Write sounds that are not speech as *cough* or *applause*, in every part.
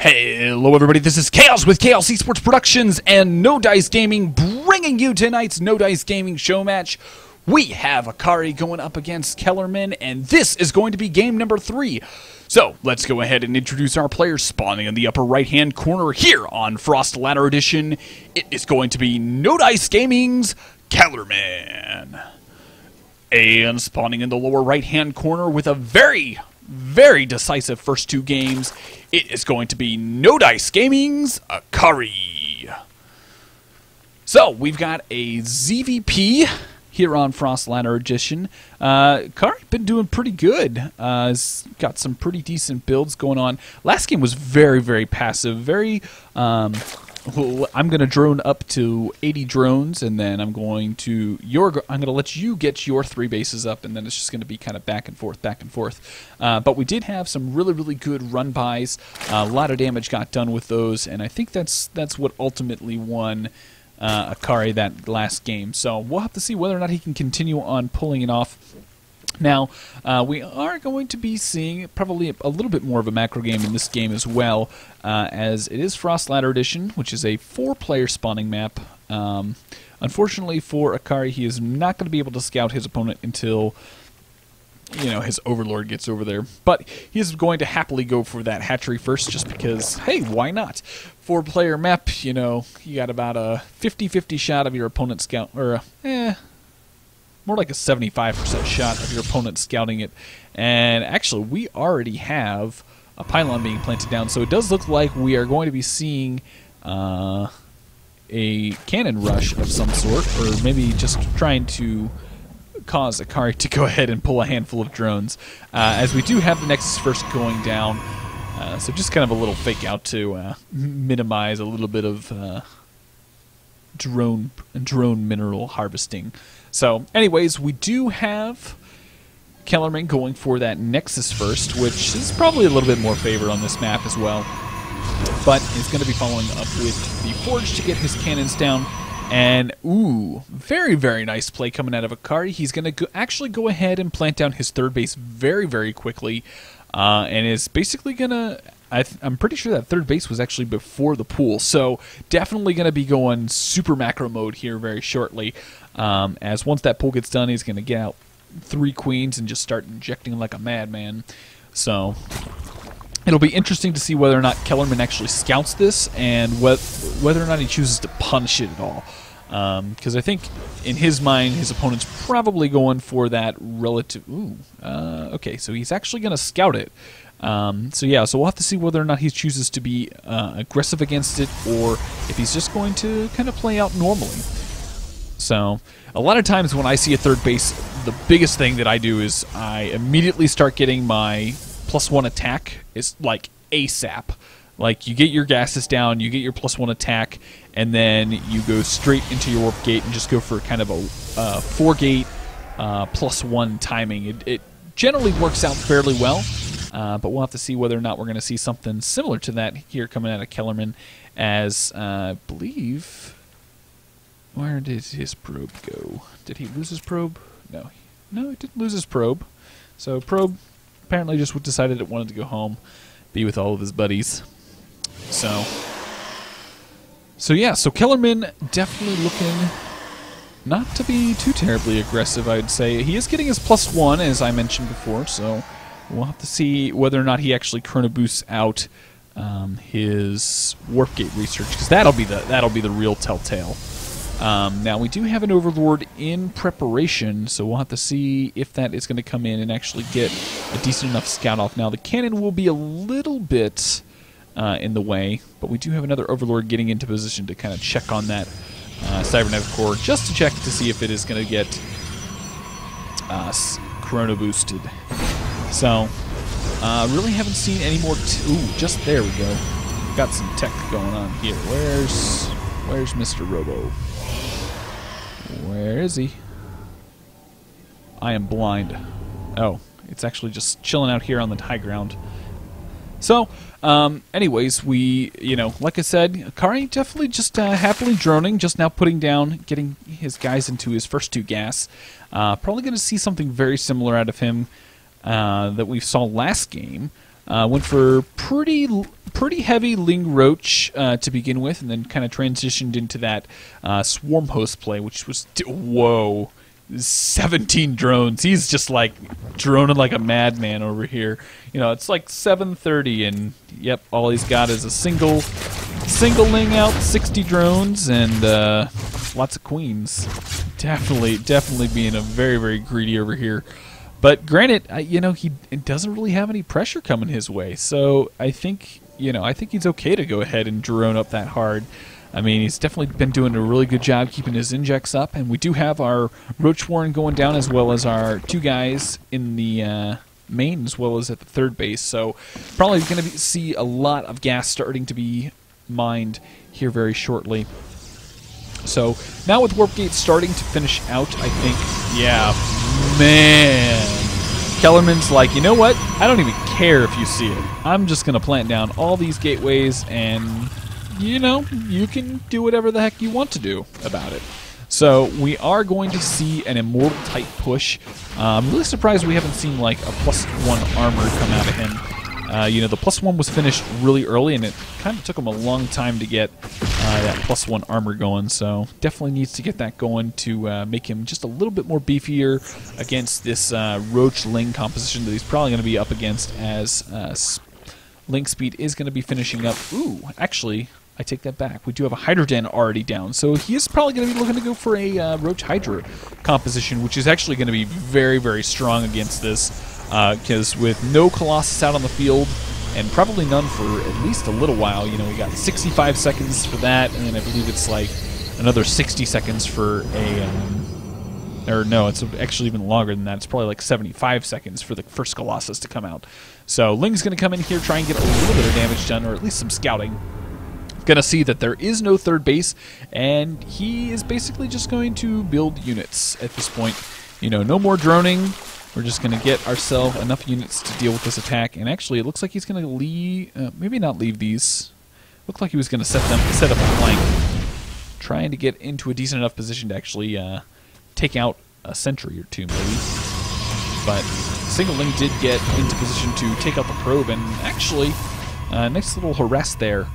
Hello, everybody. This is Chaos with Chaos Esports Productions and No Dice Gaming, bringing you tonight's No Dice Gaming show match. We have Akari going up against Kellerman, and this is going to be game number three. So let's go ahead and introduce our players spawning in the upper right-hand corner here on Frost Ladder Edition. It is going to be No Dice Gaming's Kellerman. And spawning in the lower right-hand corner with a very, very decisive first two games, it is going to be No Dice Gaming's Akari. So we've got a ZVP here on Frost Ladder Edition. Uh, Akari been doing pretty good. Uh, got some pretty decent builds going on. Last game was very, very passive. Very. Um, I'm going to drone up to 80 drones, and then I'm going to your. I'm going to let you get your three bases up, and then it's just going to be kind of back and forth, back and forth. Uh, but we did have some really, really good run bys. Uh, a lot of damage got done with those, and I think that's that's what ultimately won uh, Akari that last game. So we'll have to see whether or not he can continue on pulling it off. Now, uh, we are going to be seeing probably a little bit more of a macro game in this game as well, uh, as it is Frost Ladder Edition, which is a four-player spawning map. Um, unfortunately for Akari, he is not going to be able to scout his opponent until you know his overlord gets over there but he is going to happily go for that hatchery first just because hey why not four player map you know you got about a 50-50 shot of your opponent scout or eh more like a 75% shot of your opponent scouting it and actually we already have a pylon being planted down so it does look like we are going to be seeing uh, a cannon rush of some sort or maybe just trying to cause Akari to go *laughs* ahead and pull a handful of drones, uh, as we do have the Nexus first going down. Uh, so just kind of a little fake out to uh, minimize a little bit of uh, drone drone mineral harvesting. So, anyways, we do have Kellerman going for that Nexus first, which is probably a little bit more favored on this map as well. But is going to be following up with the Forge to get his cannons down. And, ooh, very, very nice play coming out of Akari. He's going to actually go ahead and plant down his third base very, very quickly. Uh, and is basically going to... I'm pretty sure that third base was actually before the pool. So, definitely going to be going super macro mode here very shortly. Um, as once that pool gets done, he's going to get out three queens and just start injecting like a madman. So, It'll be interesting to see whether or not Kellerman actually scouts this and wh- whether or not he chooses to punish it at all. Because um, I think in his mind, his opponent's probably going for that relative. Ooh, uh, okay, so he's actually going to scout it. Um, so yeah, so we'll have to see whether or not he chooses to be uh, aggressive against it, or if he's just going to kind of play out normally. So a lot of times when I see a third base, the biggest thing that I do is I immediately start getting my plus one attack It's like ASAP. Like you get your gases down, you get your plus one attack, and then you go straight into your warp gate and just go for kind of a uh, four gate uh, plus one timing. It, it, generally works out fairly well, uh, but we'll have to see whether or not we're going to see something similar to that here coming out of Kellerman. As uh, I believe, where did his probe go? Did he lose his probe? No, no, he didn't lose his probe. So probe apparently just decided it wanted to go home, be with all of his buddies. So, so yeah, so Kellerman definitely looking not to be too terribly aggressive, I'd say. He is getting his plus one, as I mentioned before, so we'll have to see whether or not he actually chrono boosts out um, his warp gate research, because that'll be the that'll be the real telltale. Um, now, we do have an Overlord in preparation, so we'll have to see if that is going to come in and actually get a decent enough scout off. Now, the cannon will be a little bit uh, in the way, but we do have another Overlord getting into position to kind of check on that uh, Cybernetic core, just to check to see if it is going to get uh, Chrono boosted. So, uh, really haven't seen any more... Ooh, just there we go. Got some tech going on here. Where's... Where's Mr. Robo? Where is he? I am blind. Oh, it's actually just chilling out here on the high ground. So, um, anyways, we, you know, like I said, Akari definitely just uh, happily droning, just now putting down, getting his guys into his first two gas. Uh, probably going to see something very similar out of him uh, that we saw last game. Uh, went for pretty pretty heavy Ling Roach uh, to begin with, and then kind of transitioned into that uh, Swarm Host play, which was whoa. 17 drones. He's just like droning like a madman over here. You know, it's like 7:30 and yep, all he's got is a single single ling out, 60 drones and uh, lots of queens. Definitely definitely being a very very greedy over here. But granted, you know, he doesn't really have any pressure coming his way. So, I think, you know, I think he's okay to go ahead and drone up that hard. I mean, he's definitely been doing a really good job keeping his injects up, and we do have our Roach Warren going down as well as our two guys in the uh, main as well as at the third base. So probably going to see a lot of gas starting to be mined here very shortly. So now with Warp Gate starting to finish out, I think, yeah, man. Kellerman's like, you know what? I don't even care if you see it. I'm just going to plant down all these gateways and you know, you can do whatever the heck you want to do about it. So we are going to see an immortal type push. Uh, I'm really surprised we haven't seen like a plus one armor come out of him. Uh, you know, the plus one was finished really early, and it kind of took him a long time to get uh, that plus one armor going. So definitely needs to get that going to uh, make him just a little bit more beefier against this uh, Roach Ling composition that he's probably going to be up against as uh, Ling Speed is going to be finishing up. Ooh, actually, I take that back. We do have a Hydra Den already down, so he is probably going to be looking to go for a uh, Roach Hydra composition, which is actually going to be very, very strong against this, because uh, with no Colossus out on the field, and probably none for at least a little while, you know, we got 65 seconds for that, and then I believe it's like another 60 seconds for a... Um, or no, it's actually even longer than that. It's probably like 75 seconds for the first Colossus to come out. So Ling's going to come in here, try and get a little bit of damage done, or at least some scouting going to see that there is no third base, and he is basically just going to build units at this point. You know, no more droning. We're just going to get ourselves enough units to deal with this attack. And actually, it looks like he's going to leave. Uh, maybe not leave these. Looked like he was going to set them set up a flank, trying to get into a decent enough position to actually uh, take out a sentry or two, maybe. But Single Ling did get into position to take out the probe, and actually, uh, nice little harass there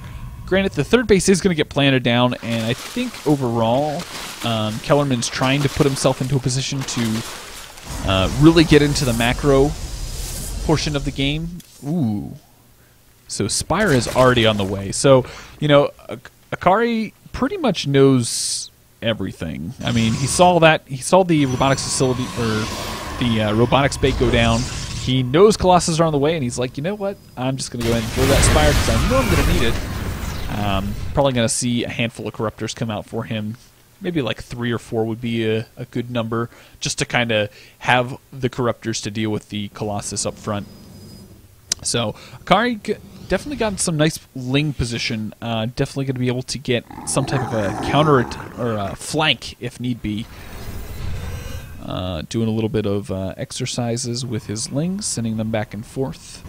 Granted, the third base is going to get planted down, and I think overall, um, Kellerman's trying to put himself into a position to uh, really get into the macro portion of the game. Ooh. So Spire is already on the way. So, you know, Akari pretty much knows everything. I mean, he saw that, he saw the robotics facility, or the uh, robotics bay go down. He knows Colossus are on the way, and he's like, you know what? I'm just going to go ahead and throw that Spire because I know I'm going to need it. Um, probably going to see a handful of corruptors come out for him. Maybe like three or four would be a, a good number, just to kind of have the corruptors to deal with the Colossus up front. So Akari definitely got some nice ling position. Uh, definitely going to be able to get some type of a counter or a flank if need be. Uh, doing a little bit of uh, exercises with his lings, sending them back and forth.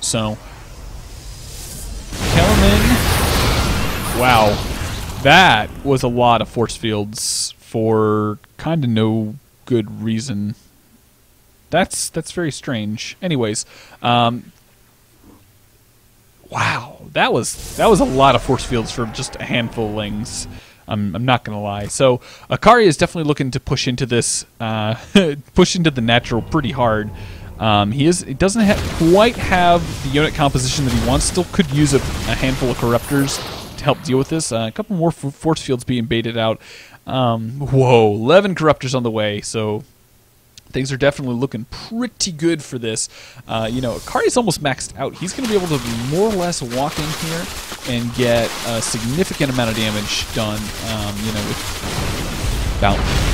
So Kellerman. Wow. That was a lot of force fields for kind of no good reason. That's that's very strange. Anyways, um, wow, that was that was a lot of force fields for just a handful of lings. I'm, I'm not gonna lie. So Akari is definitely looking to push into this, uh, *laughs* push into the natural pretty hard. Um, he is. He doesn't ha quite have the unit composition that he wants. Still could use a, a handful of corruptors to help deal with this. Uh, a couple more force fields being baited out. Um, whoa, 11 corruptors on the way, so things are definitely looking pretty good for this. Uh, you know, Akari's almost maxed out. He's going to be able to more or less walk in here and get a significant amount of damage done, um, you know, with about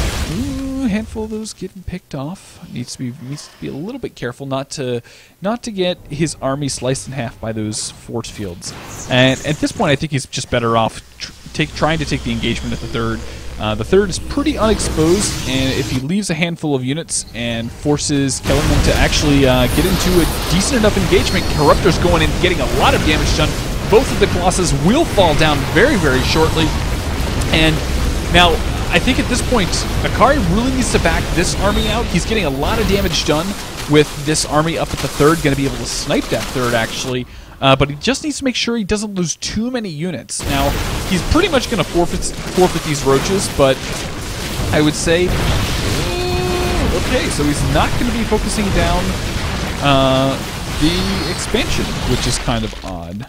a handful of those getting picked off. Needs to be needs to be a little bit careful not to not to get his army sliced in half by those force fields. And at this point, I think he's just better off tr take, trying to take the engagement at the third. Uh, the third is pretty unexposed, and if he leaves a handful of units and forces Kellerman to actually uh, get into a decent enough engagement, Corruptor's going in getting a lot of damage done. Both of the Colossus will fall down very, very shortly. And now, I think at this point, Akari really needs to back this army out. He's getting a lot of damage done, with this army up at the third, going to be able to snipe that third actually. Uh, but he just needs to make sure he doesn't lose too many units. Now, he's pretty much going to forfeit, forfeit these roaches, but I would say... Okay, so he's not going to be focusing down uh, the expansion, which is kind of odd.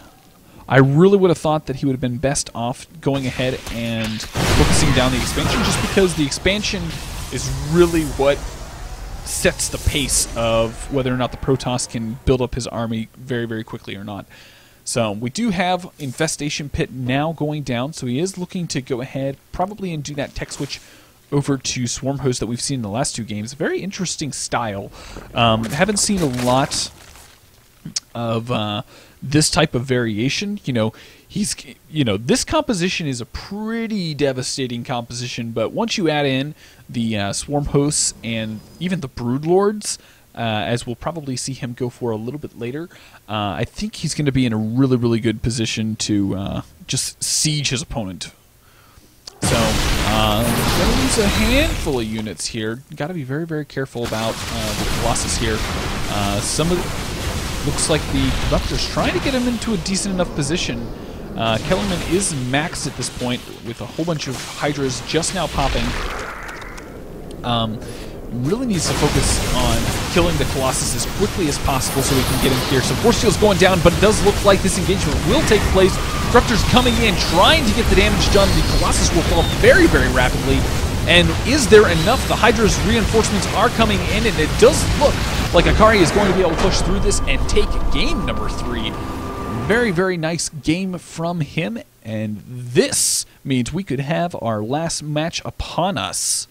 I really would have thought that he would have been best off going ahead and focusing down the expansion just because the expansion is really what sets the pace of whether or not the Protoss can build up his army very, very quickly or not. So we do have Infestation Pit now going down, so he is looking to go ahead probably and do that tech switch over to Swarm Host that we've seen in the last two games. Very interesting style. Um, haven't seen a lot of uh, this type of variation. You know, he's you know this composition is a pretty devastating composition, but once you add in the uh, Swarm Hosts and even the Brood Lords. Uh, as we'll probably see him go for a little bit later. Uh, I think he's going to be in a really, really good position to uh, just siege his opponent. So, uh, to lose a handful of units here. Got to be very, very careful about uh, the Colossus here. Uh, some of looks like the Corruptor's trying to get him into a decent enough position. Uh, Kellerman is maxed at this point with a whole bunch of Hydras just now popping. Um, really needs to focus on killing the Colossus as quickly as possible so we can get him here. So Force Field's going down, but it does look like this engagement will take place. Disruptor's coming in, trying to get the damage done. The Colossus will fall very, very rapidly. And is there enough? The Hydra's reinforcements are coming in, and it does look like Akari is going to be able to push through this and take game number three. Very, very nice game from him, and this means we could have our last match upon us.